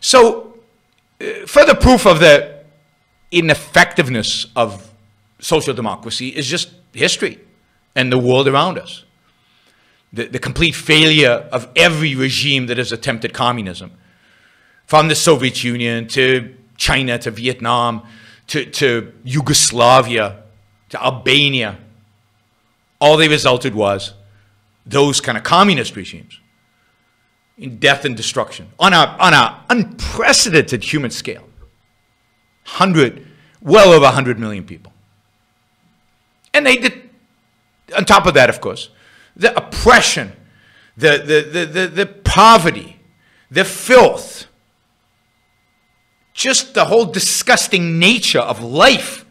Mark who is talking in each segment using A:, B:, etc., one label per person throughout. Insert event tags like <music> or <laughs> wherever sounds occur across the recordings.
A: So, uh, further proof of the ineffectiveness of social democracy is just history and the world around us. The, the complete failure of every regime that has attempted communism, from the Soviet Union to China to Vietnam to, to Yugoslavia to Albania, all they resulted was those kind of communist regimes in death and destruction on a, on a unprecedented human scale. 100, well over 100 million people. And they did, on top of that, of course, the oppression, the, the, the, the, the poverty, the filth, just the whole disgusting nature of life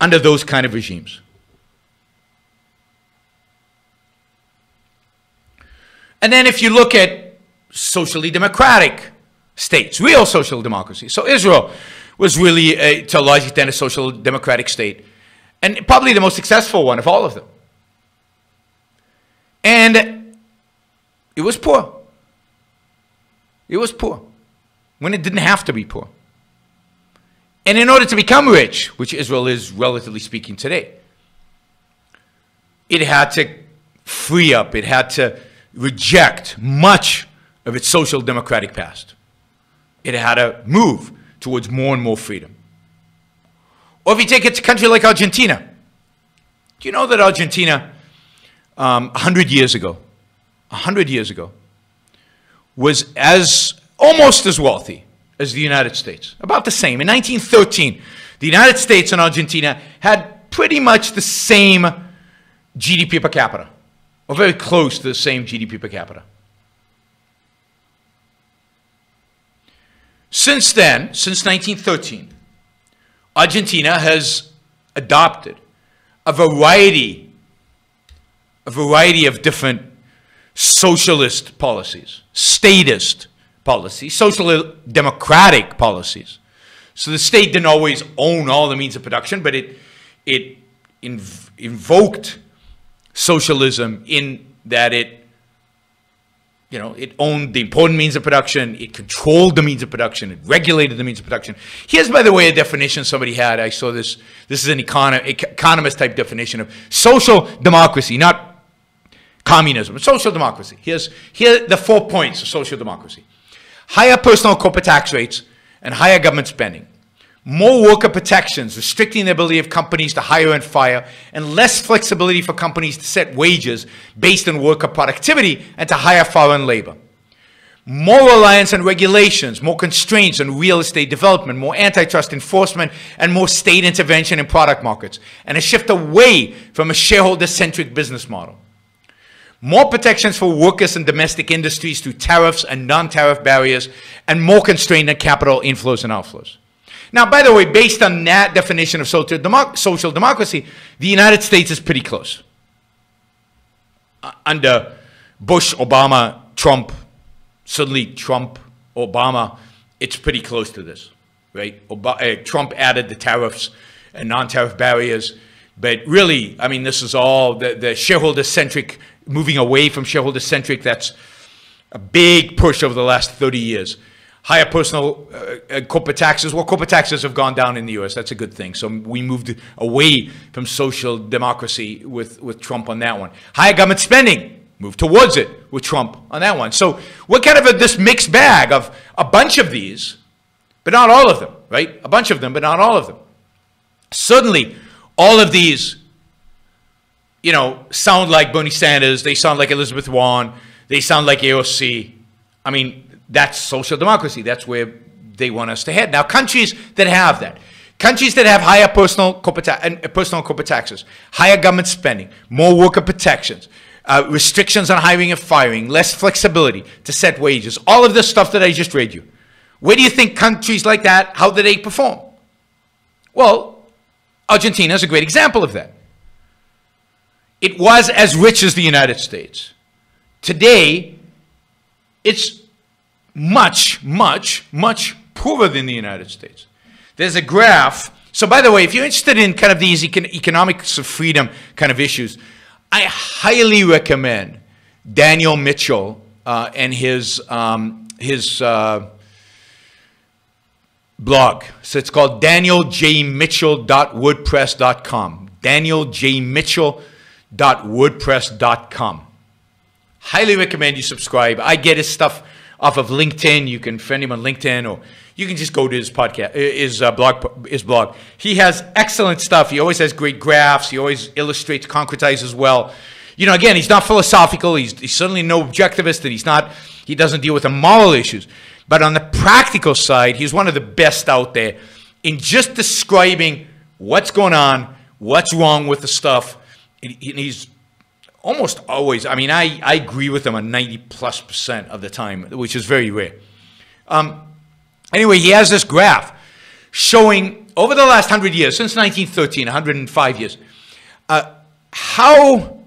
A: under those kind of regimes. And then if you look at socially democratic states, real social democracy. So Israel was really, a, to a large extent, a social democratic state, and probably the most successful one of all of them. And it was poor. It was poor when it didn't have to be poor. And in order to become rich, which Israel is relatively speaking today, it had to free up, it had to reject much of its social democratic past. It had to move towards more and more freedom. Or if you take it to a country like Argentina, do you know that Argentina, um, 100 years ago, 100 years ago, was as almost as wealthy as the United States. About the same. In 1913, the United States and Argentina had pretty much the same GDP per capita, or very close to the same GDP per capita. Since then, since 1913, Argentina has adopted a variety, a variety of different socialist policies, statist policies, social democratic policies. So the state didn't always own all the means of production, but it, it inv invoked socialism in that it, you know, it owned the important means of production, it controlled the means of production, it regulated the means of production. Here's, by the way, a definition somebody had. I saw this. This is an econo economist type definition of social democracy, not communism, social democracy. Here's here the four points of social democracy higher personal corporate tax rates, and higher government spending. More worker protections, restricting the ability of companies to hire and fire, and less flexibility for companies to set wages based on worker productivity and to hire foreign labor. More reliance on regulations, more constraints on real estate development, more antitrust enforcement, and more state intervention in product markets, and a shift away from a shareholder-centric business model more protections for workers and domestic industries through tariffs and non-tariff barriers, and more constraint on capital inflows and outflows. Now, by the way, based on that definition of social, democ social democracy, the United States is pretty close. Uh, under Bush, Obama, Trump, suddenly Trump, Obama, it's pretty close to this, right? Uh, Trump added the tariffs and non-tariff barriers, but really, I mean, this is all the, the shareholder-centric moving away from shareholder centric. That's a big push over the last 30 years. Higher personal uh, uh, corporate taxes. Well, corporate taxes have gone down in the U.S. That's a good thing. So we moved away from social democracy with, with Trump on that one. Higher government spending. Moved towards it with Trump on that one. So we're kind of a, this mixed bag of a bunch of these, but not all of them, right? A bunch of them, but not all of them. Suddenly, all of these you know, sound like Bernie Sanders. They sound like Elizabeth Warren. They sound like AOC. I mean, that's social democracy. That's where they want us to head. Now, countries that have that, countries that have higher personal corporate, and uh, personal corporate taxes, higher government spending, more worker protections, uh, restrictions on hiring and firing, less flexibility to set wages, all of this stuff that I just read you. Where do you think countries like that, how do they perform? Well, Argentina is a great example of that. It was as rich as the United States. Today, it's much, much, much poorer than the United States. There's a graph. So, by the way, if you're interested in kind of these econ economics of freedom kind of issues, I highly recommend Daniel Mitchell uh, and his, um, his uh, blog. So it's called danieljmitchell.wordpress.com. danieljmitchell.wordpress.com. Highly recommend you subscribe. I get his stuff off of LinkedIn. You can friend him on LinkedIn or you can just go to his podcast, his uh, blog, his blog. He has excellent stuff. He always has great graphs. He always illustrates, concretizes well. You know, again, he's not philosophical. He's, he's certainly no objectivist, and he's not. He doesn't deal with the moral issues. But on the practical side, he's one of the best out there in just describing what's going on, what's wrong with the stuff. And he's almost always. I mean, I, I agree with him on ninety plus percent of the time, which is very rare. Um, Anyway, he has this graph showing over the last 100 years, since 1913, 105 years, uh, how,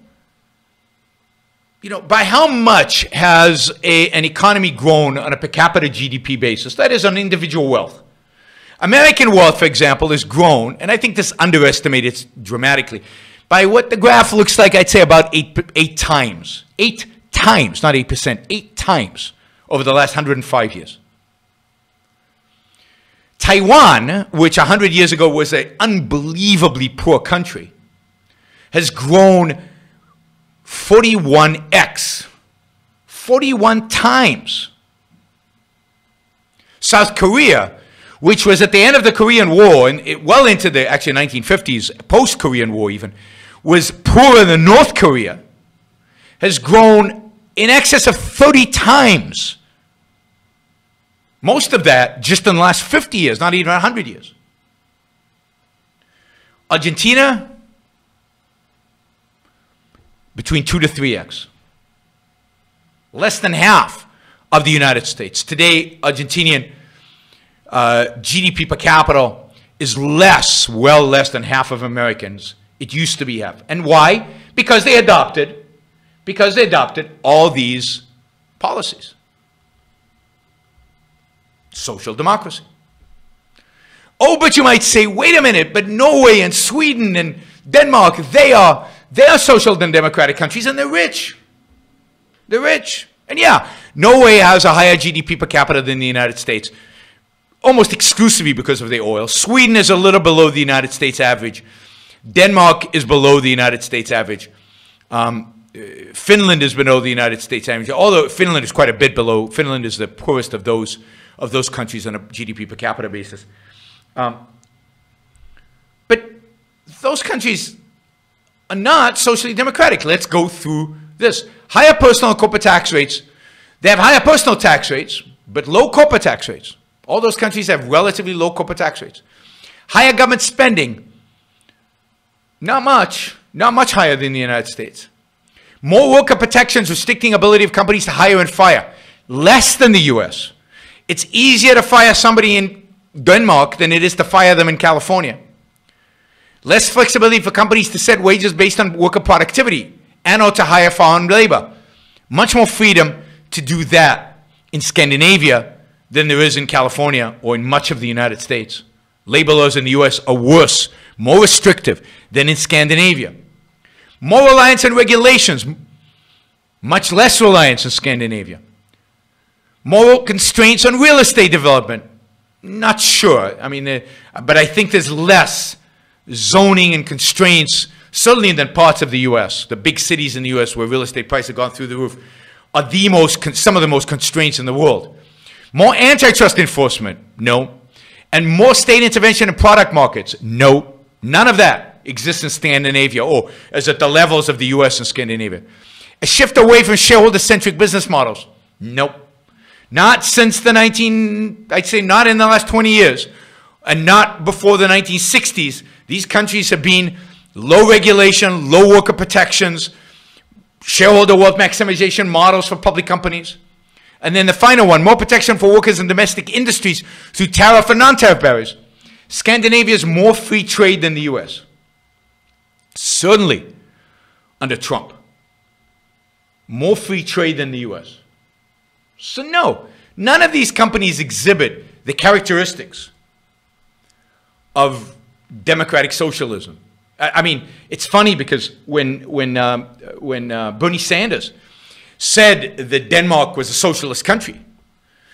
A: you know, by how much has a, an economy grown on a per capita GDP basis? That is on individual wealth. American wealth, for example, has grown, and I think this underestimated dramatically, by what the graph looks like, I'd say about eight, eight times. Eight times, not 8%, eight times over the last 105 years. Taiwan, which 100 years ago was an unbelievably poor country, has grown 41x, 41 times. South Korea, which was at the end of the Korean War, and it, well into the actually 1950s, post Korean War even, was poorer than North Korea, has grown in excess of 30 times most of that just in the last 50 years, not even 100 years. Argentina, between 2 to 3x. Less than half of the United States. Today, Argentinian uh, GDP per capita is less, well less than half of Americans. It used to be half. And why? Because they adopted, because they adopted all these policies social democracy. Oh, but you might say, wait a minute, but Norway and Sweden and Denmark, they are, they are social and democratic countries and they're rich. They're rich. And yeah, Norway has a higher GDP per capita than the United States, almost exclusively because of the oil. Sweden is a little below the United States average. Denmark is below the United States average. Um, Finland is below the United States average, although Finland is quite a bit below. Finland is the poorest of those of those countries on a GDP per capita basis. Um, but those countries are not socially democratic. Let's go through this. Higher personal and corporate tax rates. They have higher personal tax rates, but low corporate tax rates. All those countries have relatively low corporate tax rates. Higher government spending. Not much. Not much higher than the United States. More worker protections restricting ability of companies to hire and fire. Less than the US. It's easier to fire somebody in Denmark than it is to fire them in California. Less flexibility for companies to set wages based on worker productivity and or to hire foreign labor. Much more freedom to do that in Scandinavia than there is in California or in much of the United States. Labor laws in the US are worse, more restrictive than in Scandinavia. More reliance on regulations, much less reliance in Scandinavia. Moral constraints on real estate development? Not sure. I mean, uh, but I think there's less zoning and constraints, certainly than parts of the U.S. The big cities in the U.S. where real estate prices have gone through the roof are the most, some of the most constraints in the world. More antitrust enforcement? No. And more state intervention in product markets? No. None of that exists in Scandinavia or is at the levels of the US and Scandinavia. A shift away from shareholder centric business models? Nope. Not since the 19, I'd say not in the last 20 years, and not before the 1960s. These countries have been low regulation, low worker protections, shareholder wealth maximization models for public companies. And then the final one, more protection for workers in domestic industries through tariff and non-tariff barriers. Scandinavia is more free trade than the US. Certainly under Trump. More free trade than the US. So, no, none of these companies exhibit the characteristics of democratic socialism. I, I mean, it's funny because when, when, um, when uh, Bernie Sanders said that Denmark was a socialist country,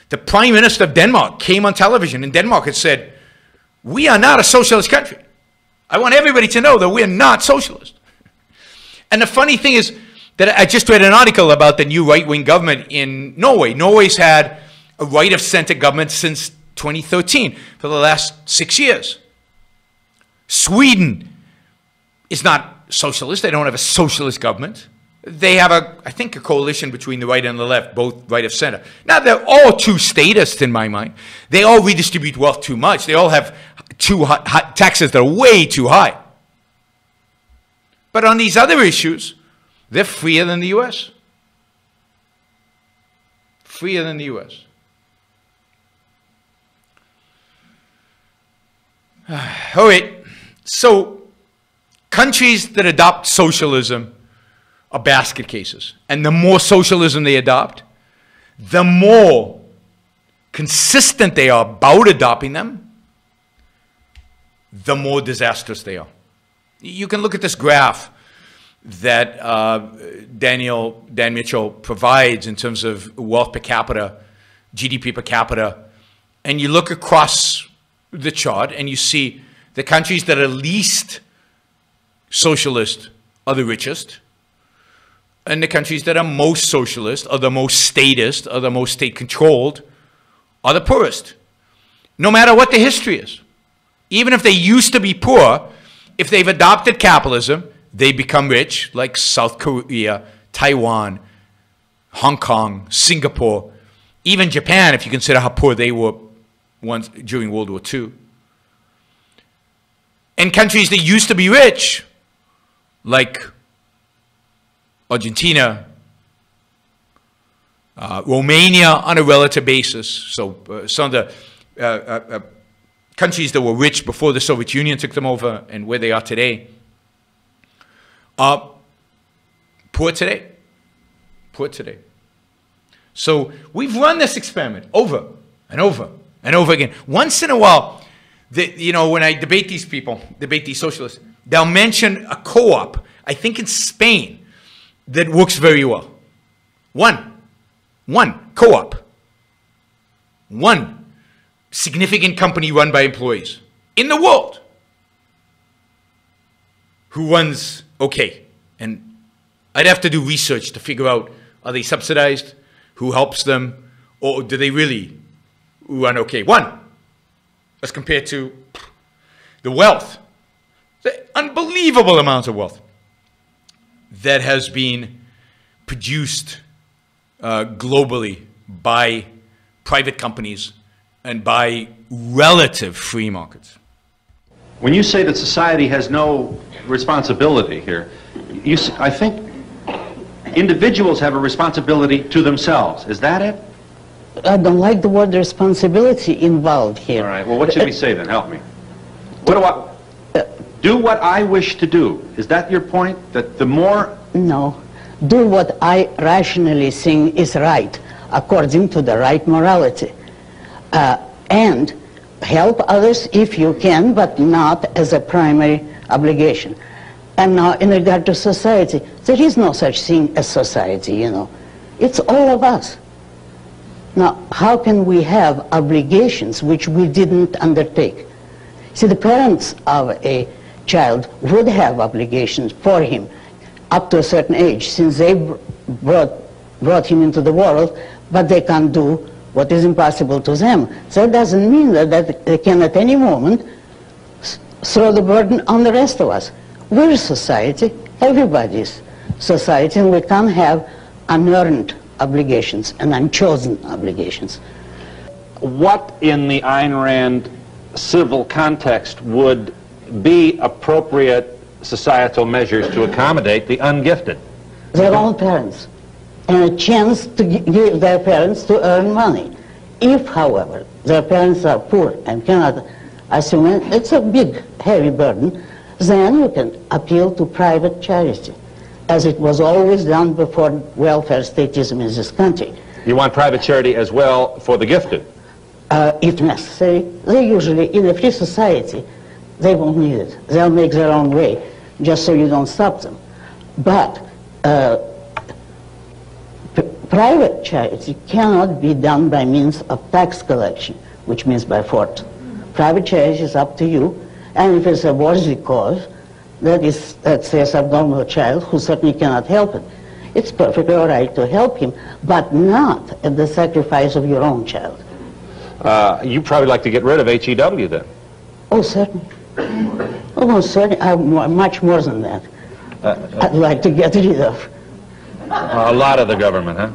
A: the prime minister of Denmark came on television in Denmark and said, We are not a socialist country. I want everybody to know that we are not socialist. And the funny thing is that I just read an article about the new right wing government in Norway. Norway's had a right of center government since 2013 for the last six years. Sweden is not socialist, they don't have a socialist government. They have a, I think, a coalition between the right and the left, both right of center. Now, they're all too statist in my mind. They all redistribute wealth too much. They all have too high, high, taxes that are way too high. But on these other issues, they're freer than the U.S. Freer than the U.S. <sighs> All right. So, countries that adopt socialism are basket cases. And the more socialism they adopt, the more consistent they are about adopting them, the more disastrous they are. You can look at this graph that uh, Daniel Dan Mitchell provides in terms of wealth per capita, GDP per capita, and you look across the chart and you see the countries that are least socialist are the richest, and the countries that are most socialist, are the most statist, are the most state controlled, are the poorest. No matter what the history is. Even if they used to be poor, if they've adopted capitalism, they become rich, like South Korea, Taiwan, Hong Kong, Singapore, even Japan, if you consider how poor they were once during World War II. And countries that used to be rich, like Argentina, uh, Romania on a relative basis, so uh, some of the uh, uh, uh countries that were rich before the Soviet Union took them over and where they are today, are poor today. Poor today. So we've run this experiment over and over and over again. Once in a while, the, you know, when I debate these people, debate these socialists, they'll mention a co-op, I think in Spain, that works very well. One, one co-op, one significant company run by employees in the world who runs okay. And I'd have to do research to figure out are they subsidized, who helps them, or do they really run okay? One, as compared to the wealth, the unbelievable amounts of wealth that has been produced uh, globally by private companies and by relative free markets.
B: When you say that society has no responsibility here, you, I think individuals have a responsibility to themselves. Is that it?
C: I don't like the word responsibility involved here.
B: All right. Well, what should we say then? Help me. What do I do? What I wish to do. Is that your point? That the more
C: no, do what I rationally think is right, according to the right morality, Uh, and help others if you can, but not as a primary obligation. And now, in regard to society, there is no such thing as society. You know, it's all of us. Now, how can we have obligations which we didn't undertake? See, the parents of a child would have obligations for him up to a certain age, since they brought, brought him into the world, but they can't do what is impossible to them. So it doesn't mean that, that they can at any moment throw the burden on the rest of us. We're society, everybody's society, and we can't have unearned obligations and unchosen obligations.
B: What in the Ayn Rand civil context would be appropriate societal measures to accommodate the ungifted?
C: Their own parents, a chance to give their parents to earn money. If, however, their parents are poor and cannot assume it, it's a big, heavy burden, then you can appeal to private charity as it was always done before welfare statism in this country.
B: You want private charity as well for the gifted?
C: Uh, if necessary. They usually, in a free society, they won't need it. They'll make their own way, just so you don't stop them. But uh, private charity cannot be done by means of tax collection, which means by force. Private charity is up to you, and if it's a worthy cause, that is, let's say, a subnormal child who certainly cannot help it, it's perfectly all right to help him, but not at the sacrifice of your own child.
B: Uh, you probably like to get rid of HEW then.
C: Oh, certainly. Oh, certainly. Uh, much more than that. I'd like to get rid of
B: a lot of the government, huh?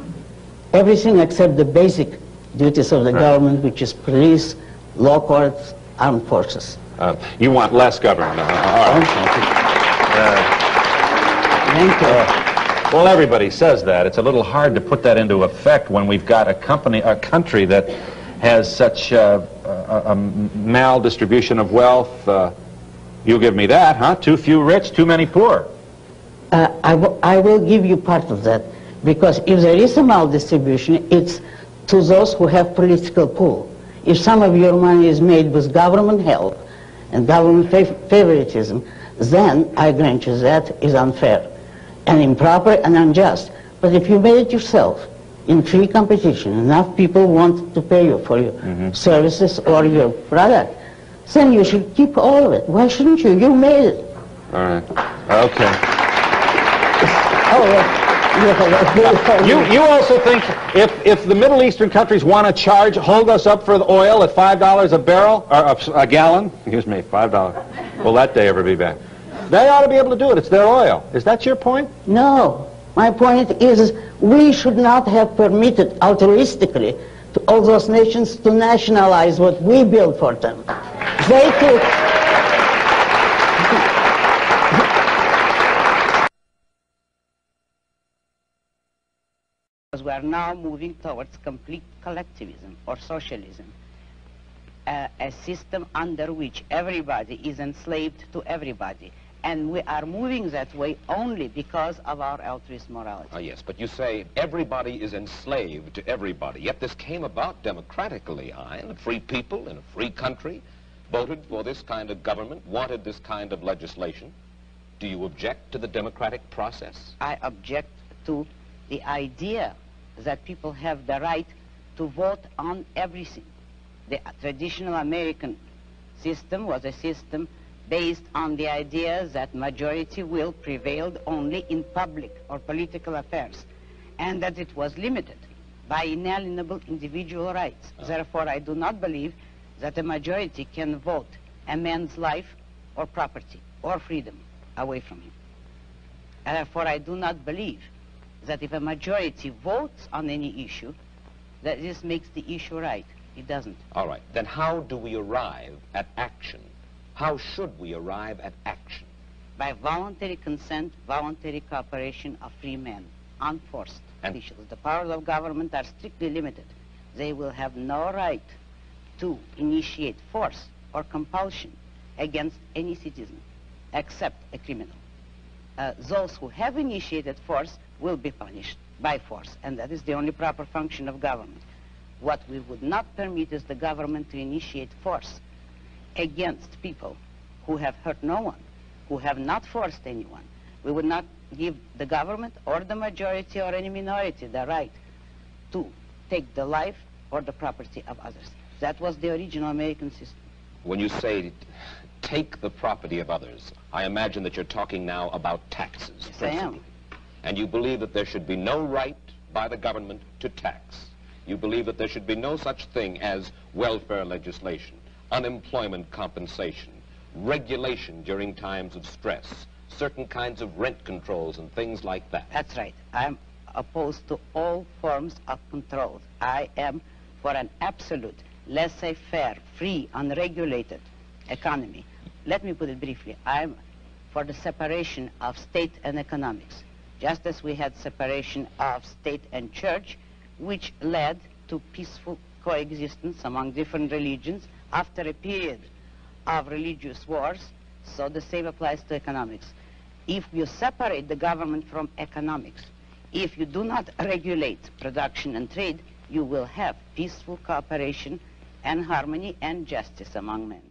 C: everything except the basic duties of the government, which is police, law courts, armed forces.
B: Uh, you want less government. uh, all right.
C: Thank you.
B: Well, everybody says that. It's a little hard to put that into effect when we've got a company, a country that has such uh, a, a maldistribution of wealth. Uh, you'll give me that, huh? Too few rich, too many poor.
C: Uh, I, w- I will give you part of that, because if there is a maldistribution, it's to those who have political pull. If some of your money is made with government help and government fav- favoritism, then I grant you that is unfair and improper and unjust. But if you made it yourself, in free competition, enough people want to pay you for your services or your product, then you should keep all of it. Why shouldn't you? You made it.
B: All right. Okay. <laughs>
C: You
B: You, also think if, if the Middle Eastern countries want to charge, hold us up for the oil at $5 a barrel, or a, a gallon, excuse me, $5, will that day ever be back? They ought to be able to do it. It's their oil. Is that your point?
C: No. My point is we should not have permitted altruistically to all those nations to nationalize what we built for them. They took... Because we are now moving towards complete collectivism or socialism, uh, a system under which everybody is enslaved to everybody. And we are moving that way only because of our altruist morality.
D: Ah, yes, but you say everybody is enslaved to everybody. Yet this came about democratically, Hein. Free people in a free country voted for this kind of government, wanted this kind of legislation. Do you object to the democratic process?
C: I object to the idea that people have the right to vote on everything. The traditional American system was a system based on the idea that majority will prevailed only in public or political affairs, and that it was limited by inalienable individual rights. Oh. Therefore, I do not believe that a majority can vote a man's life or property or freedom away from him. Therefore, I do not believe that if a majority votes on any issue, that this makes the issue right. It doesn't.
D: All right, then how do we arrive at action? How should we arrive at action?
C: By voluntary consent, voluntary cooperation of free men, unforced
D: And-
C: officials. The powers of government are strictly limited. They will have no right to initiate force or compulsion against any citizen except a criminal. Uh, those who have initiated force will be punished by force, and that is the only proper function of government. What we would not permit is the government to initiate force against people who have hurt no one, who have not forced anyone. We would not give the government or the majority or any minority the right to take the life or the property of others. That was the original American system.
D: When you say take the property of others, I imagine that you're talking now about taxes.
C: Yes, I am.
D: And you believe that there should be no right by the government to tax. You believe that there should be no such thing as welfare legislation, unemployment compensation, regulation during times of stress, certain kinds of rent controls and things like that.
C: That's right. I'm opposed to all forms of control. I am for an absolute, laissez-faire, free, unregulated economy. Let me put it briefly. I'm for the separation of state and economics, just as we had separation of state and church, which led to peaceful coexistence among different religions after a period of religious wars. So the same applies to economics. If you separate the government from economics, if you do not regulate production and trade, you will have peaceful cooperation and harmony and justice among men.